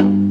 ん